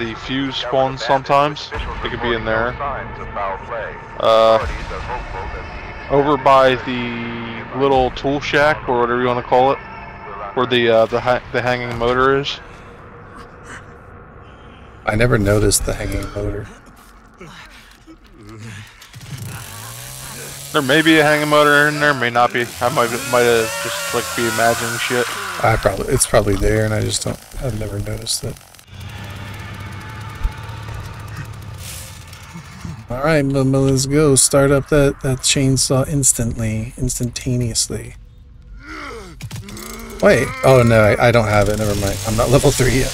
the fuse spawns sometimes. It could be in there. Uh, over by the little tool shack or whatever you want to call it, where the uh, the ha the hanging motor is. I never noticed the hanging motor. There may be a hanging motor in there, may not be. I might might have just like be imagining shit. I probably it's probably there, and I just don't. I've never noticed it. All right, Mama, let's go. Start up that that chainsaw instantly, instantaneously. Wait. Oh no, I, I don't have it. Never mind. I'm not level three yet.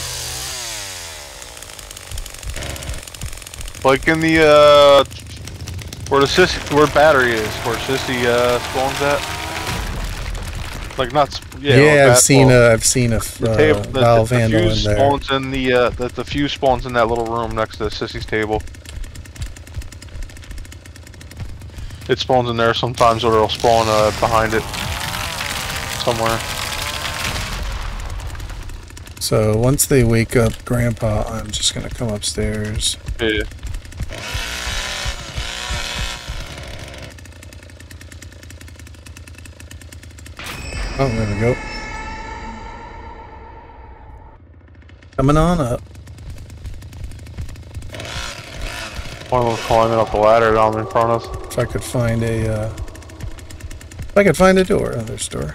Like in the uh, where the sissy, where battery is, where sissy uh spawns at. Like not, yeah. Yeah, I've bat- seen well, a I've seen a the uh, table, the, the, valve the handle in there. spawns in the uh, the, the fuse spawns in that little room next to Sissy's table. It spawns in there sometimes, or it'll spawn uh, behind it somewhere. So once they wake up Grandpa, I'm just gonna come upstairs. Yeah. Oh, there we go. Coming on up. One them climbing up the ladder down in front of. us. If I could find a, uh, if I could find a door, another store.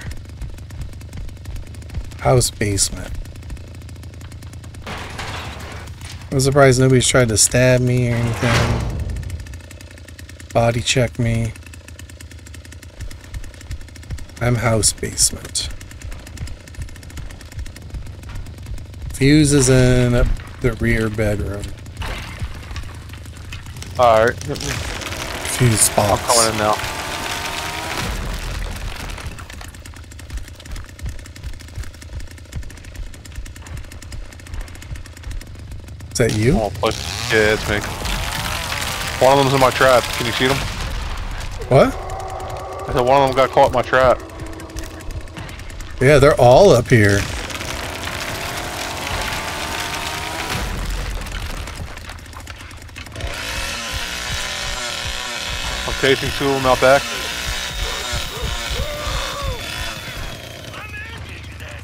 House basement. I'm surprised nobody's tried to stab me or anything. Body check me. I'm house basement. Fuse is in the rear bedroom. Alright, Fuse box. coming in now. Is that you? Oh, plus, yeah, it's me. One of them's in my trap. Can you see them? What? I said one of them got caught in my trap. Yeah, they're all up here. Chasing two of them out back.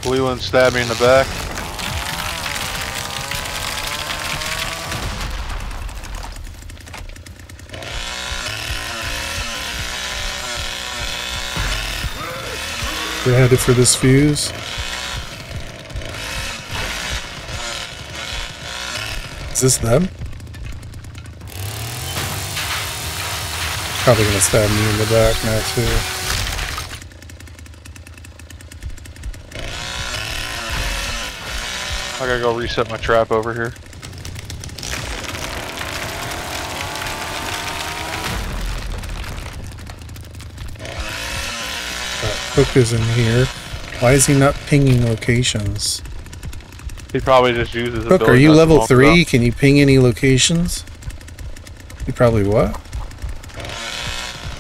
Leland stabbed me in the back. We're headed for this fuse. Is this them? Probably gonna stab me in the back now too. I gotta go reset my trap over here. Hook is in here. Why is he not pinging locations? He probably just uses Cook, are you level three? Can you ping any locations? You probably what?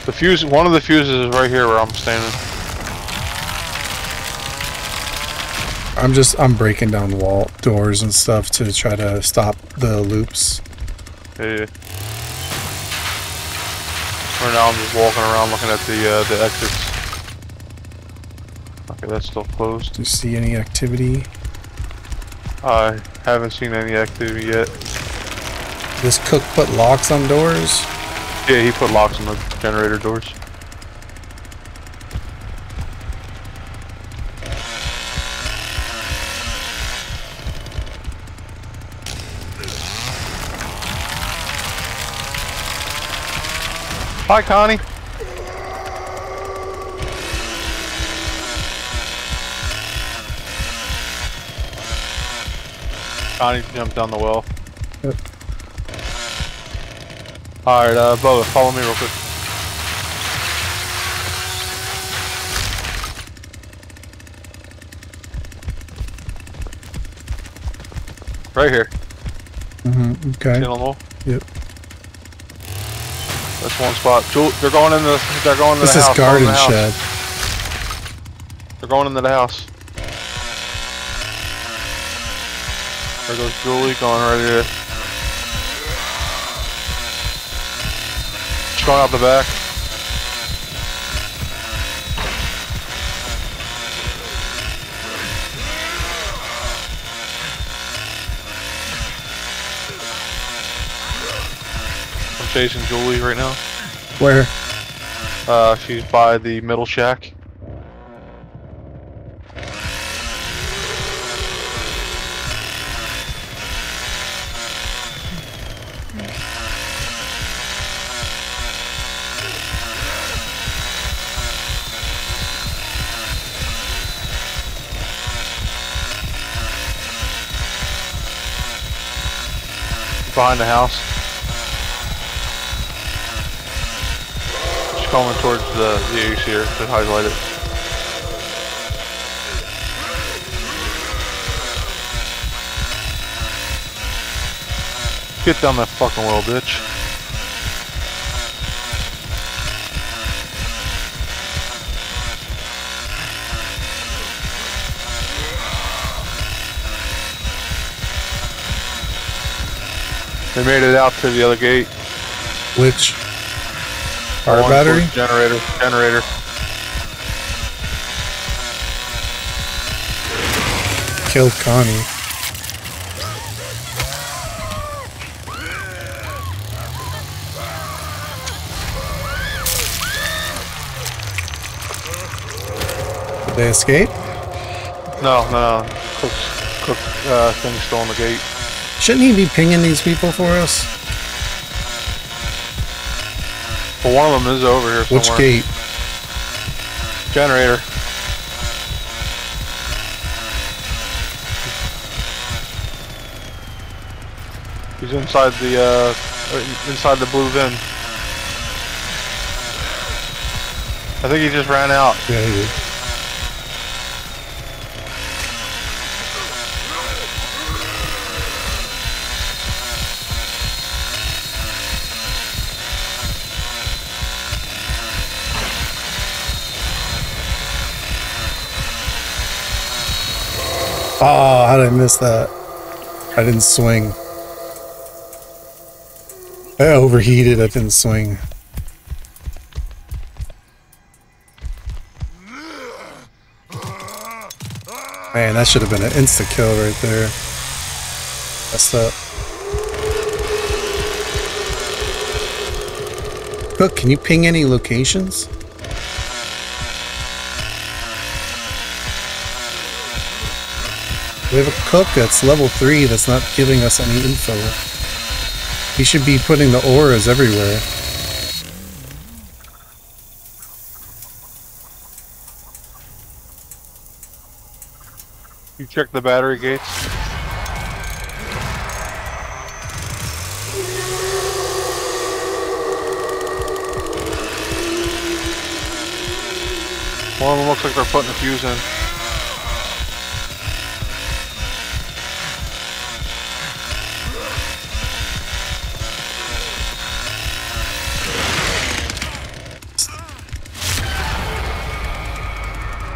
The fuse, one of the fuses is right here where I'm standing. I'm just I'm breaking down wall doors and stuff to try to stop the loops. Yeah. Right now I'm just walking around looking at the uh, the exits. Okay, that's still closed. Do you see any activity? I haven't seen any activity yet. This cook put locks on doors? Yeah, he put locks on the generator doors. Hi, Connie. Connie jumped down the well. Alright, uh, Bubba, follow me real quick. Right here. Mm-hmm. Okay. See on the wall? Yep. That's one spot. Jewel, they're going in the. They're going This the is house. Go in garden shed. They're going into the house. There goes Julie going right here. She's going out the back. I'm chasing Julie right now. Where? Uh, she's by the middle shack. Behind the house. She's coming towards the, ace here to highlight it. Get down that fucking well, bitch. They made it out to the other gate. Which? Our battery? Generator. Generator. Killed Connie. Did they escape? No, no, no. Cook's, Cook's uh, thing's still on the gate. Shouldn't he be pinging these people for us? Well, one of them is over here somewhere. Which gate? Generator. He's inside the, uh, inside the blue bin. I think he just ran out. Yeah, he did. Oh, how did I miss that? I didn't swing. I overheated, I didn't swing. Man, that should have been an insta kill right there. Messed up. Cook, can you ping any locations? We have a cook that's level 3 that's not giving us any info. He should be putting the auras everywhere. You check the battery gates. One of them looks like they're putting a fuse in.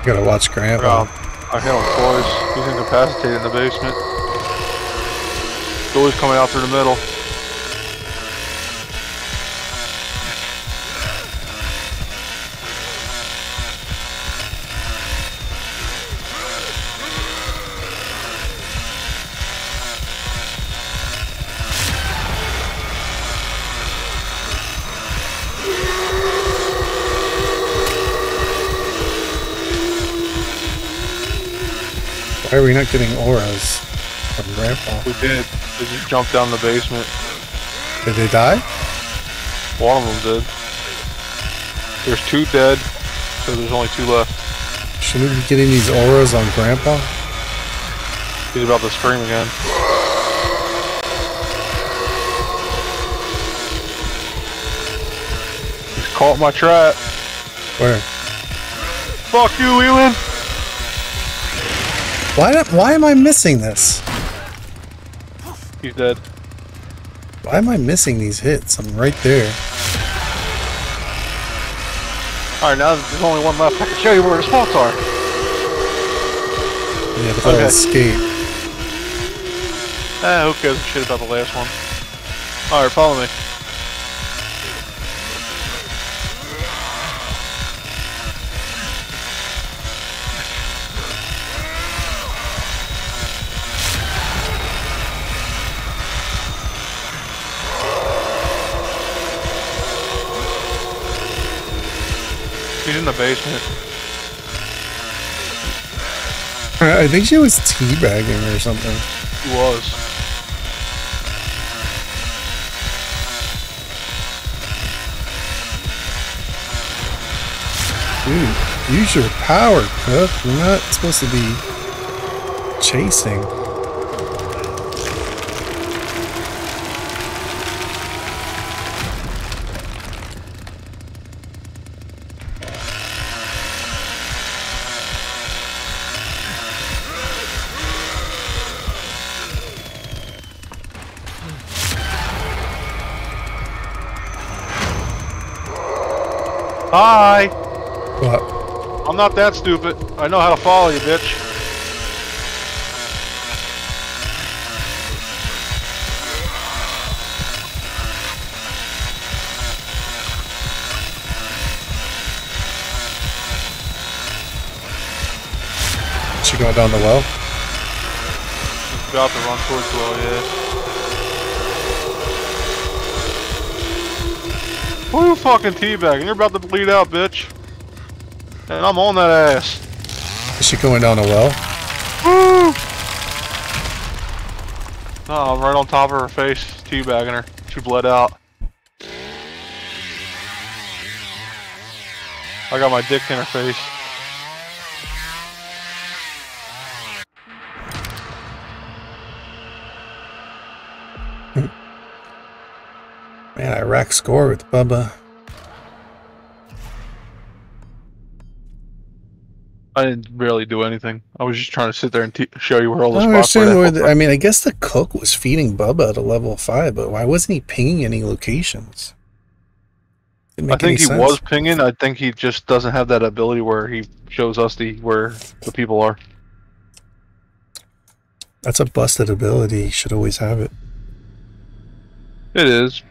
Gotta watch Grandpa. I hit him twice. He's incapacitated in the basement. Door's coming out through the middle. Why are we not getting auras from Grandpa? We did. They just jumped down the basement. Did they die? One of them did. There's two dead, so there's only two left. Should we be getting these auras on Grandpa? He's about to scream again. He's caught my trap. Where? Fuck you, Elin! Why, why am I missing this? He's dead. Why am I missing these hits? I'm right there. Alright, now there's only one left. I can show you where the spots are. Yeah, but Okay. escape. Ah, who cares a shit about the last one? Alright, follow me. He's in the basement. I think she was teabagging or something. He was. Dude, use your power, Cook. You're not supposed to be chasing. Hi! What? I'm not that stupid. I know how to follow you, bitch. She going down the well? He's about to run towards the well, yeah. Who you fucking teabagging? You're about to bleed out, bitch. And I'm on that ass. Is she going down the well? Woo! Oh, I'm right on top of her face, teabagging her. She bled out. I got my dick in her face. Score with Bubba. I didn't really do anything. I was just trying to sit there and t show you where all the I spots were. understand where that- the, I mean, I guess the cook was feeding Bubba at a level 5, but why wasn't he pinging any locations? I think he sense. was pinging. I think he just doesn't have that ability where he shows us the where the people are. That's a busted ability. He should always have it. It is,